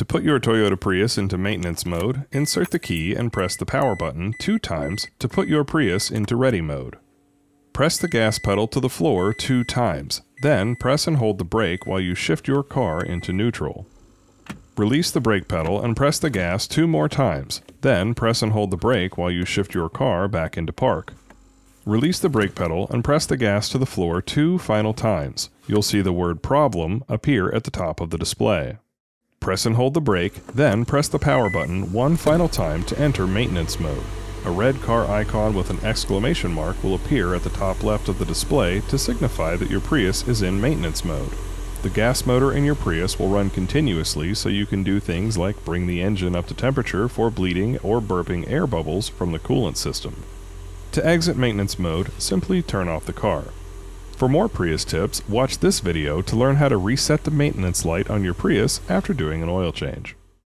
To put your Toyota Prius into maintenance mode, insert the key and press the power button two times to put your Prius into ready mode. Press the gas pedal to the floor two times, then press and hold the brake while you shift your car into neutral. Release the brake pedal and press the gas two more times, then press and hold the brake while you shift your car back into park. Release the brake pedal and press the gas to the floor two final times. You'll see the word problem appear at the top of the display. Press and hold the brake, then press the power button one final time to enter maintenance mode. A red car icon with an exclamation mark will appear at the top left of the display to signify that your Prius is in maintenance mode. The gas motor in your Prius will run continuously so you can do things like bring the engine up to temperature for bleeding or burping air bubbles from the coolant system. To exit maintenance mode, simply turn off the car. For more Prius tips, watch this video to learn how to reset the maintenance light on your Prius after doing an oil change.